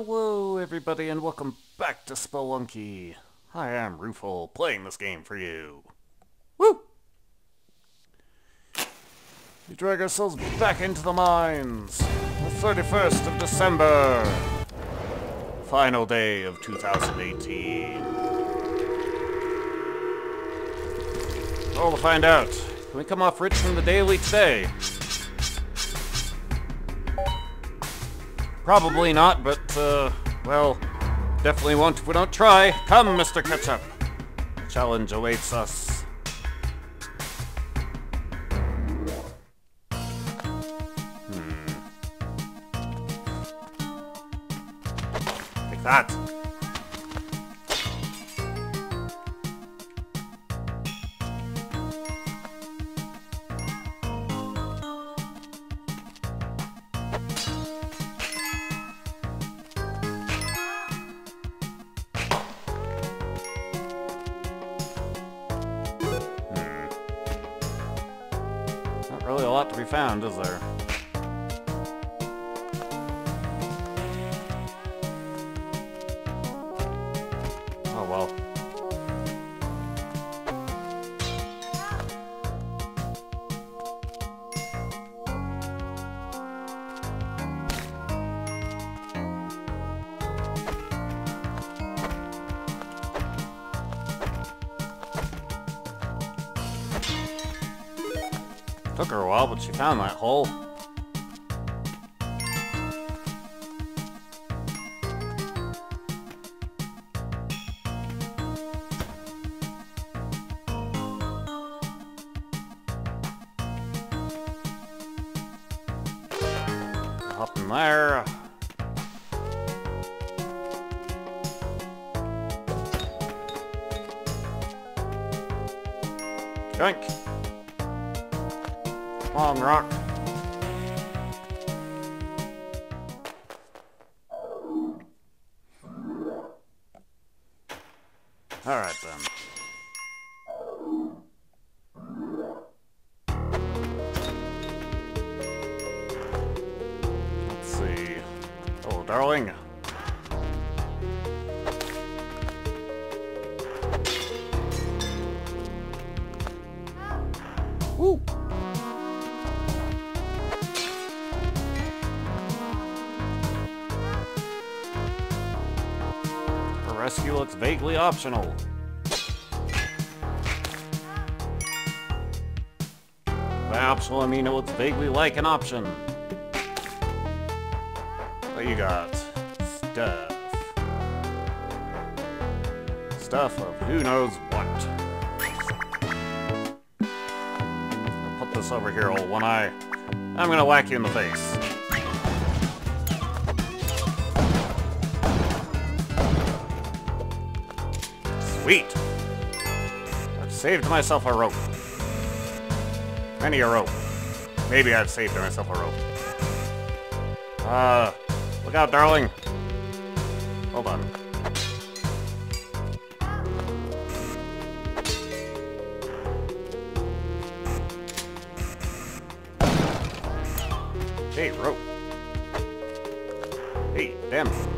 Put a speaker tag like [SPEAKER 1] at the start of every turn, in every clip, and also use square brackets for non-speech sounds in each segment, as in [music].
[SPEAKER 1] Hello, everybody, and welcome back to Spelunky. Hi, I'm Ryufl, playing this game for you. Woo! We drag ourselves back into the mines. The 31st of December. Final day of 2018. All to find out. Can we come off rich from the daily today? Probably not, but, uh, well, definitely won't if we don't try. Come, Mr. Ketchup. Challenge awaits us. Really a lot to be found, is there? Oh well. Took her a while, but she found that hole. Hop in there. Drink. On, Rock. Alright then. Vaguely optional. By optional, I mean it looks vaguely like an option. What you got? Stuff. Stuff of who knows what. I'll put this over here, old one eye. I'm gonna whack you in the face. Sweet! I've saved myself a rope. Many a rope. Maybe I've saved myself a rope. Uh, look out, darling. Hold on. Hey, rope. Hey, damn.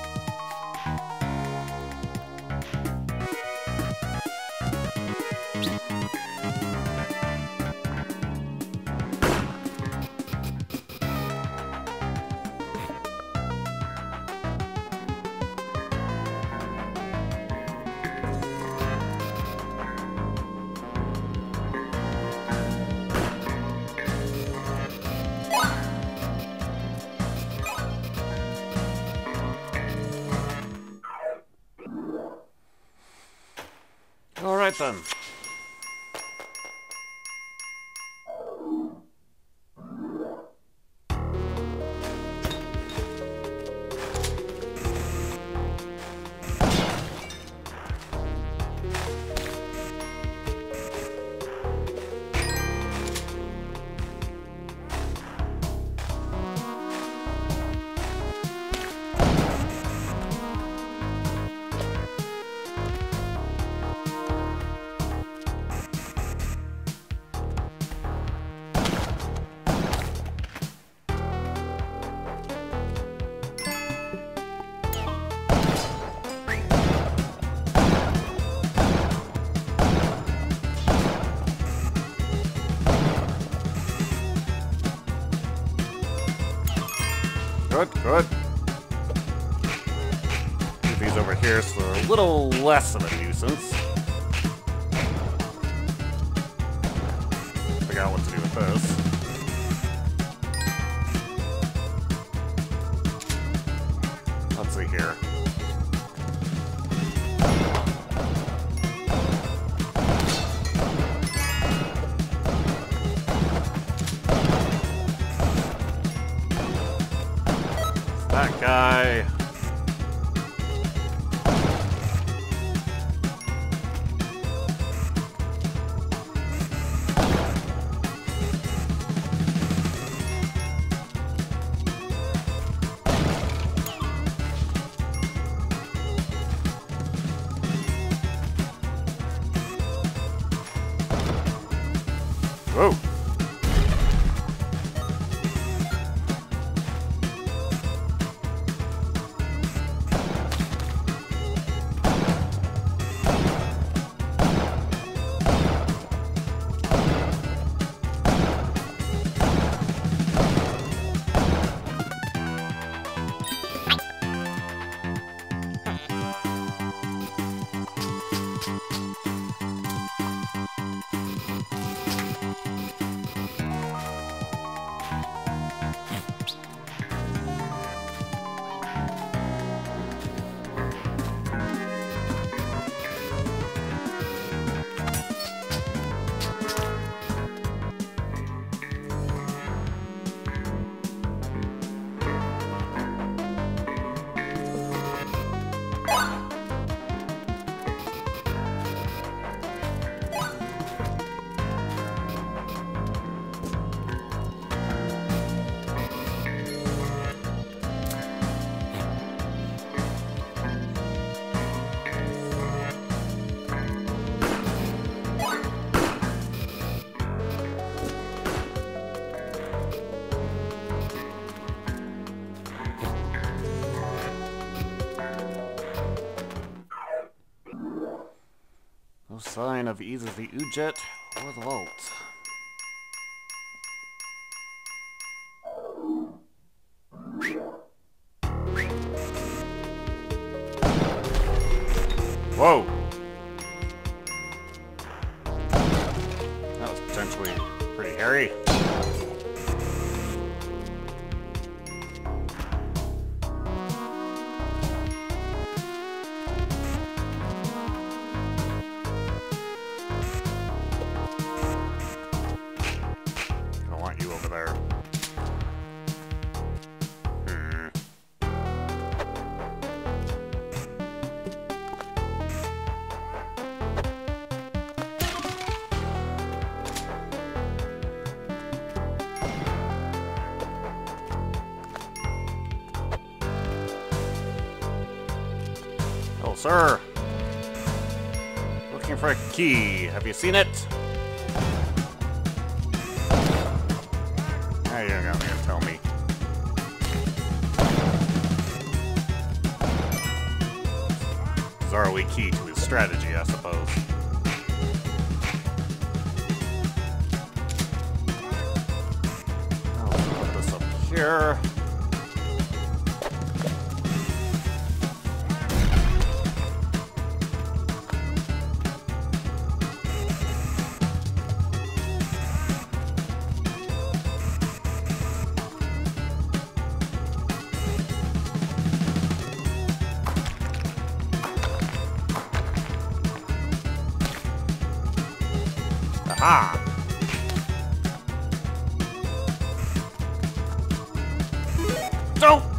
[SPEAKER 1] Alright then. Good. Move these over here so they're a little less of a nuisance. Figure out what to do with this. Let's see here. Sign of either the Udjat or the vault. Whoa! That was potentially pretty hairy. Oh, sir. Looking for a key. Have you seen it? Now you're not gonna tell me. Zarwe key to his strategy, I suppose. Put this up here. Aha! Don't!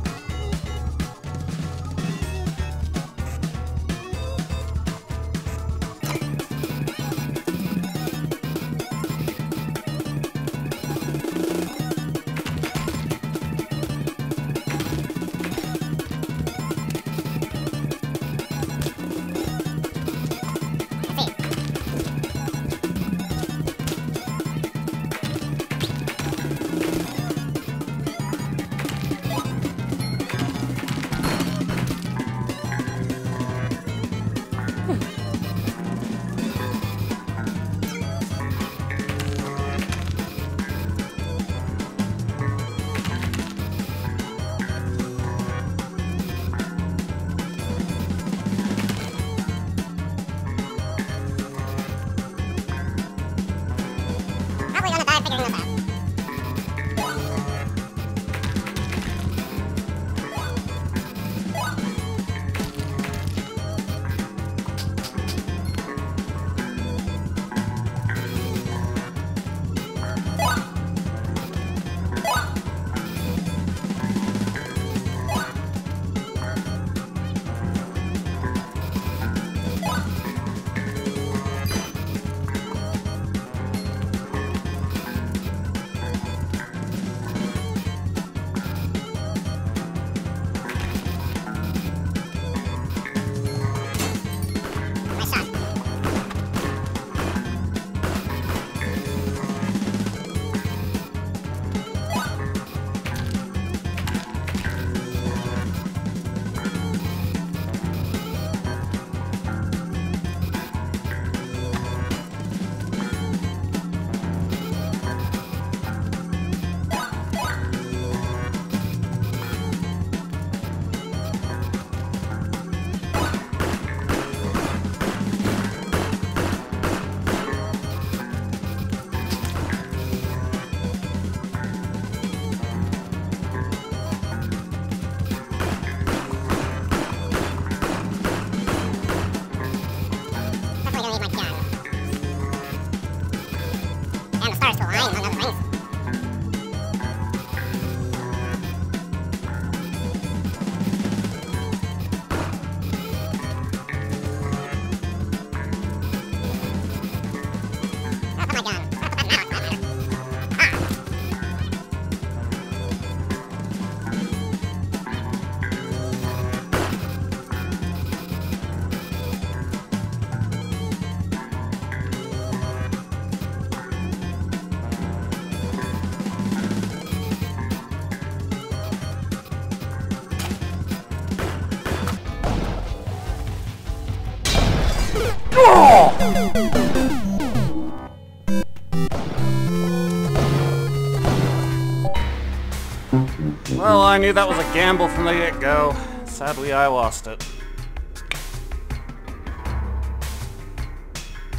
[SPEAKER 1] Knew that was a gamble from the get-go. Sadly, I lost it.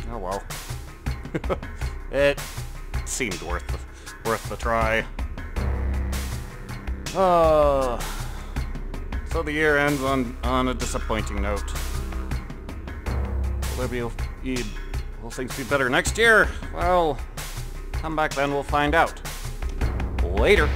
[SPEAKER 1] Oh well. [laughs] it seemed worth the, worth the try. Uh, so the year ends on, on a disappointing note. Will there be, will things be better next year? Well, come back then, we'll find out. Later.